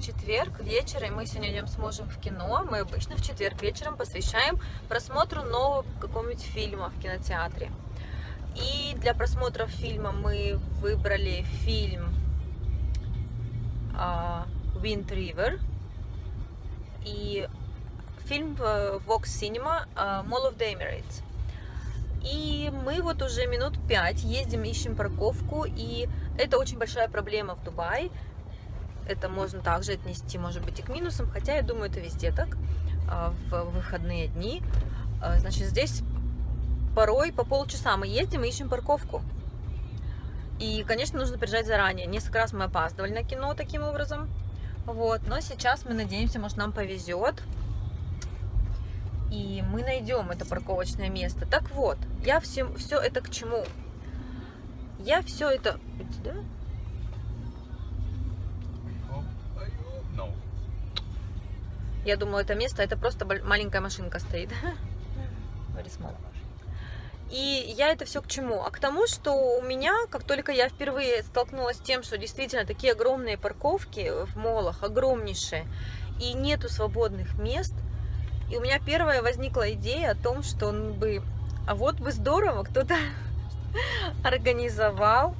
Четверг, вечер, и мы сегодня идем с мужем в кино. Мы обычно в четверг вечером посвящаем просмотру нового какого-нибудь фильма в кинотеатре. И для просмотра фильма мы выбрали фильм uh, Wind River и фильм в Vox Cinema uh, Mall of the Emirates. И мы вот уже минут пять ездим, ищем парковку, и это очень большая проблема в Дубае. Это можно также отнести, может быть, и к минусам, хотя я думаю, это везде так, а, в выходные дни. А, значит, здесь порой по полчаса мы ездим и ищем парковку. И, конечно, нужно приезжать заранее. Несколько раз мы опаздывали на кино таким образом. Вот, но сейчас мы надеемся, может, нам повезет и мы найдем это парковочное место. Так вот, я все, все это к чему? Я все это... Да? Я думаю, это место, это просто маленькая машинка стоит. И я это все к чему? А к тому, что у меня, как только я впервые столкнулась с тем, что действительно такие огромные парковки в молах, огромнейшие, и нету свободных мест – и у меня первая возникла идея о том, что он бы... А вот бы здорово, кто-то организовал...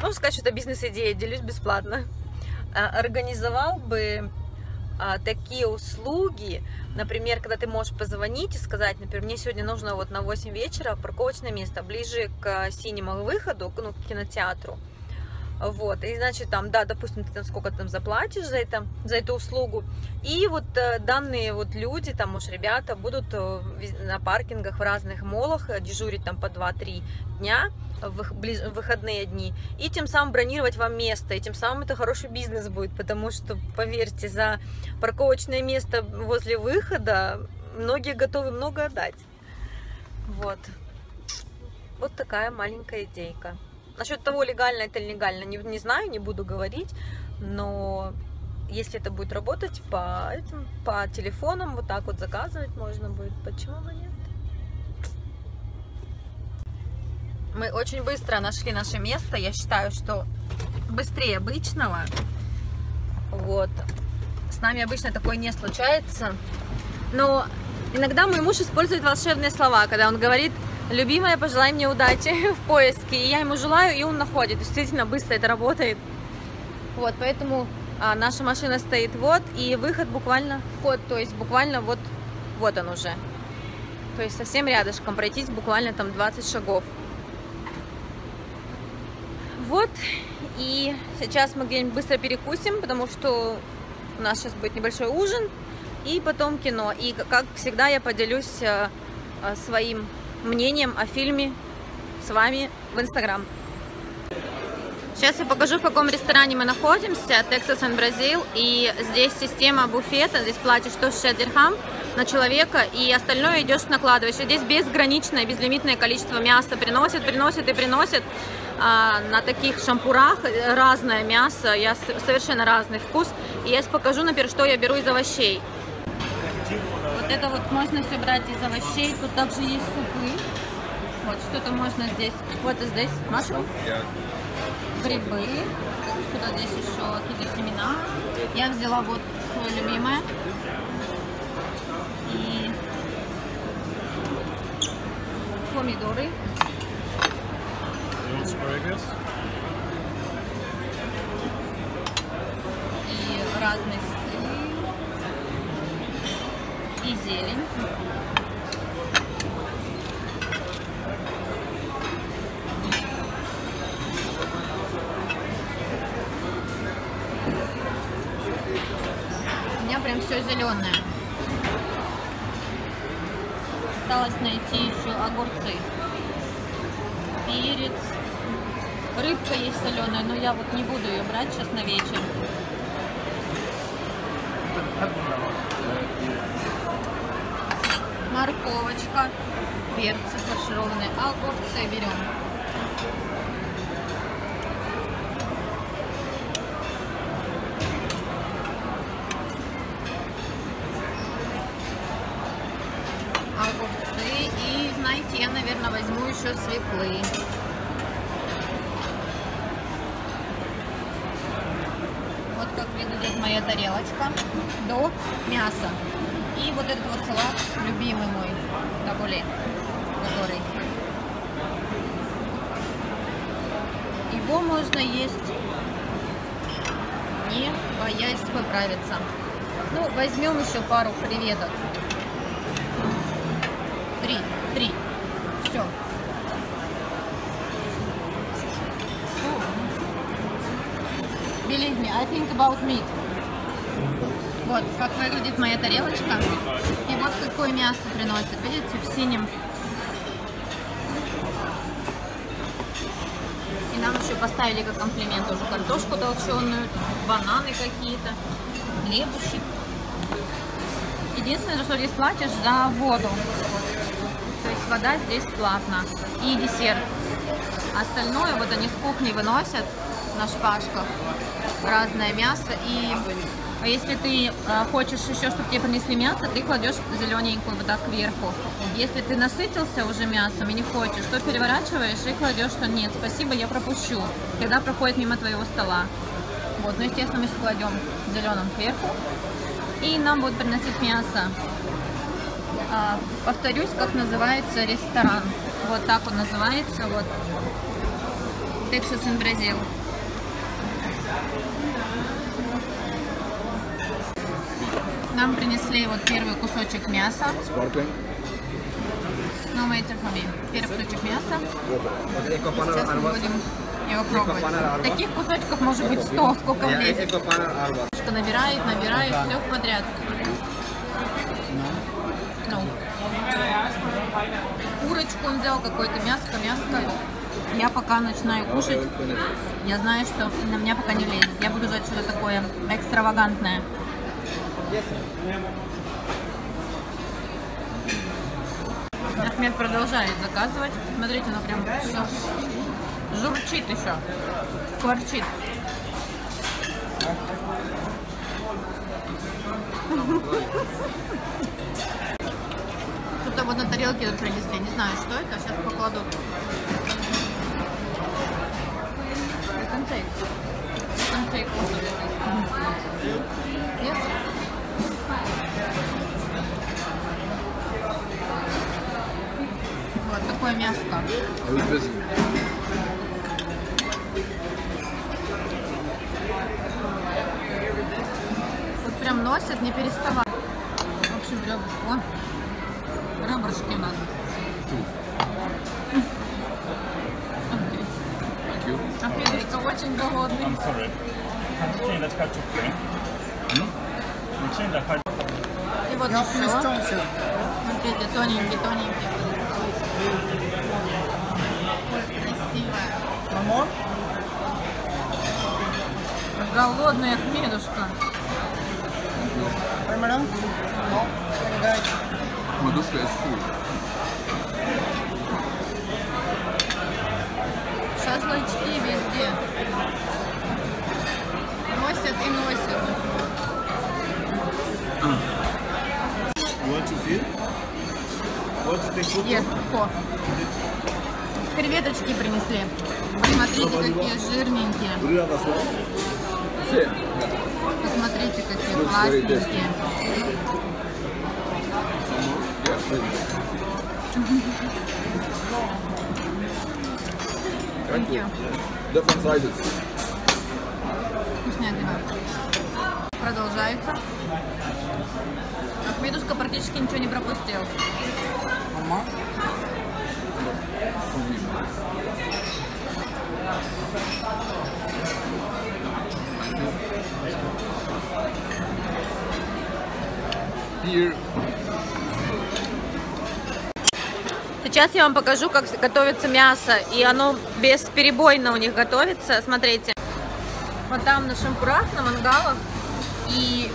Можно сказать, что это бизнес-идея, делюсь бесплатно. А, организовал бы а, такие услуги, например, когда ты можешь позвонить и сказать, например, мне сегодня нужно вот на 8 вечера парковочное место ближе к синему выходу, ну, к кинотеатру. Вот, и значит, там, да, допустим, ты там сколько там заплатишь за это, за эту услугу. И вот э, данные вот люди, там уж ребята будут э, на паркингах в разных молах э, дежурить там по 2-3 дня в выходные дни, и тем самым бронировать вам место, и тем самым это хороший бизнес будет, потому что, поверьте, за парковочное место возле выхода многие готовы много отдать. Вот. Вот такая маленькая идейка. Насчет того, легально это или нелегально, не, не знаю, не буду говорить, но если это будет работать по этим, по телефонам, вот так вот заказывать можно будет, почему бы нет? Мы очень быстро нашли наше место, я считаю, что быстрее обычного. Вот. С нами обычно такое не случается. Но иногда мой муж использует волшебные слова, когда он говорит Любимая, пожелай мне удачи в поиске. И я ему желаю, и он находит. Действительно, быстро это работает. Вот, поэтому а, наша машина стоит вот, и выход буквально, вход, то есть буквально вот, вот он уже. То есть совсем рядышком, пройтись буквально там 20 шагов. Вот, и сейчас мы где-нибудь быстро перекусим, потому что у нас сейчас будет небольшой ужин, и потом кино. И, как всегда, я поделюсь а, а, своим мнением о фильме с вами в Инстаграм. Сейчас я покажу, в каком ресторане мы находимся, Texas and Brazil, и здесь система буфета, здесь платишь 160 дирхам на человека, и остальное идешь накладываешь. И здесь безграничное, безлимитное количество мяса приносят, приносят и приносят а, на таких шампурах разное мясо, я совершенно разный вкус. И я покажу, например, что я беру из овощей это вот можно все брать из овощей. Тут также есть супы. Вот, что-то можно здесь. Вот и здесь машу. Грибы. Сюда здесь еще какие-то семена. Я взяла вот свое любимое. Помидоры. И разные и зелень. У меня прям все зеленое. Осталось найти огурцы. Перец. Рыбка есть соленая, но я вот не буду ее брать сейчас на вечер морковочка, перцы фаршированные, огурцы берем. Огурцы и, знаете, я, наверное, еще свеклы. моя тарелочка до мяса. И вот этот вот салат, любимый мой, табуле, который. Его можно есть, не боясь поправиться. Ну, возьмем еще пару креветок. Think about meat. Вот, как выглядит моя тарелочка. И вот какое мясо приносит. Видите, в синем. И нам еще поставили как комплимент уже картошку толченую, бананы какие-то, хлебушек. Единственное, что здесь платишь за воду. То есть вода здесь платна. И десерт. Остальное вот они с кухни выносят на шпажках. Разное мясо. И если ты э, хочешь еще, чтобы тебе принесли мясо, ты кладешь зелененькую вот так кверху. Если ты насытился уже мясом и не хочешь, то переворачиваешь и кладешь, что нет, спасибо, я пропущу, когда проходит мимо твоего стола. Вот, ну, естественно, мы кладем зеленым кверху. И нам будут приносить мясо. А, повторюсь, как называется ресторан. Вот так он называется. Вот. Texas in Brazil. Нам принесли вот первый кусочек мяса. Sparkling. No matter for me. Первый кусочек мяса. Сейчас мы будем его пробовать. Таких кусочков может быть 100, сколько влезет. Что набирает, набирает, все подряд. Ну. Курочку он взял, какое-то мяско, мяско. Я пока начинаю кушать, я знаю, что на меня пока не влезет. Я буду ждать что-то такое экстравагантное. Ахмед продолжает заказывать. Смотрите, оно прям все журчит еще, скворчит. Что-то вот на тарелке тут принесли. Не знаю, что это. Сейчас покладу. Общем, ребрышки. О, ребрышки у нас. Thank you. А Федочка очень голодный. I'm sorry. Kan du change kachukki? Mm? Change kachukki. И вот еще. Смотрите, тоненький, тоненький. Красиво. Голодный Ахмедушка. Madushka is full. Шашлычки везде. Носят и носят. Ест легко. Креветочки принесли. Посмотрите, какие жирненькие. Посмотрите, какие классненькие. Thank you. Different sizes. Вкуснятина. Продолжается. Ахмедушка практически ничего не пропустил. Here, Сейчас я вам покажу, как готовится мясо. И оно бесперебойно у них готовится. Смотрите. Вот там на шампурах, на мангалах. И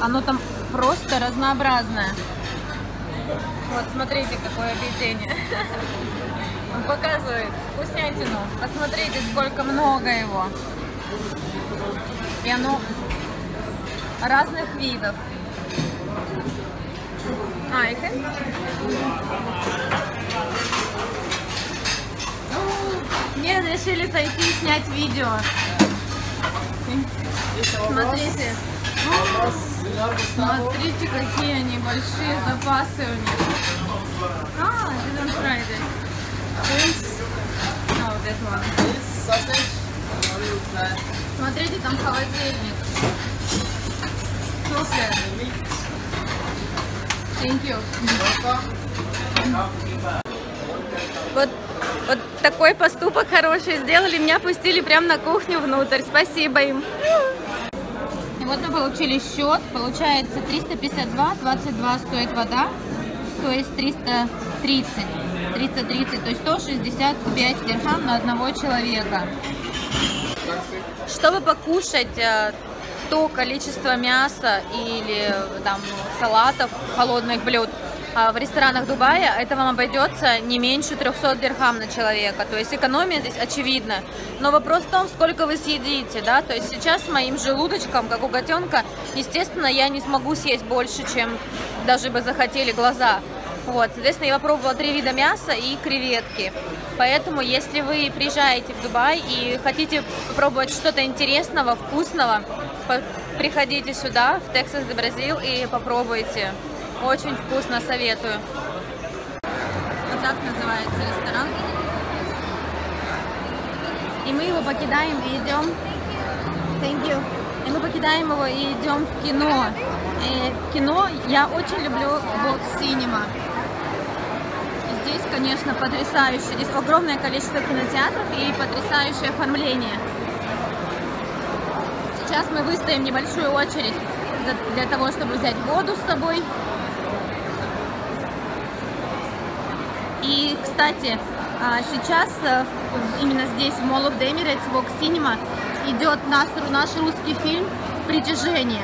оно там просто разнообразное. Вот, смотрите, какое объедение. Он показывает вкуснятину. Посмотрите, сколько много его. И оно разных видов. А, и как? Мне решили зайти и снять видео. Смотрите. Смотрите, какие они большие запасы у них. А. No, that one. Смотрите, там холодильник. Супер. Thank you. Вот, вот такой поступок хороший сделали, меня пустили прямо на кухню внутрь. Спасибо им. И вот мы получили счет. Получается 352, 22 стоит вода, то есть 330. 330, то есть 165 дирхам на одного человека. Чтобы покушать э, то количество мяса или там салатов, холодных блюд а, в ресторанах Дубая, это вам обойдется не меньше 300 дирхам на человека. То есть экономия здесь очевидна. Но вопрос в том, сколько вы съедите, да. То есть сейчас моим желудочком, как у котенка, естественно, я не смогу съесть больше, чем даже бы захотели глаза. Вот, соответственно, я попробовала три вида мяса и креветки. Поэтому, если вы приезжаете в Дубай и хотите попробовать что-то интересного, вкусного, приходите сюда, в Texas de Brazil, и попробуйте. Очень вкусно, советую. Вот так называется ресторан. И мы его покидаем и идем. Thank you. И мы покидаем его и идем в кино. И кино я очень люблю Cinema. И Здесь, конечно, потрясающе. Здесь огромное количество кинотеатров и потрясающее оформление. Сейчас мы выстоим небольшую очередь для того, чтобы взять воду с собой. И, кстати, а, сейчас э, именно здесь, в Mall of the Emirates, Vox Cinema, идет наш, наш русский фильм «Притяжение».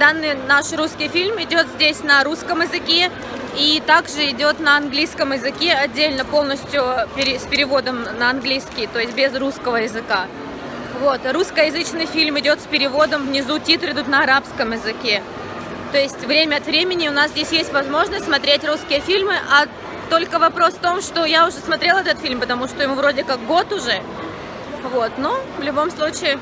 Данный наш русский фильм идет здесь на русском языке и также идет на английском языке отдельно полностью с переводом на английский, то есть без русского языка. Вот, русскоязычный фильм идет с переводом, внизу титры идут на арабском языке. То есть время от времени у нас здесь есть возможность смотреть русские фильмы, а только вопрос в том, что я уже смотрела этот фильм, потому что ему вроде как год уже. Вот, но в любом случае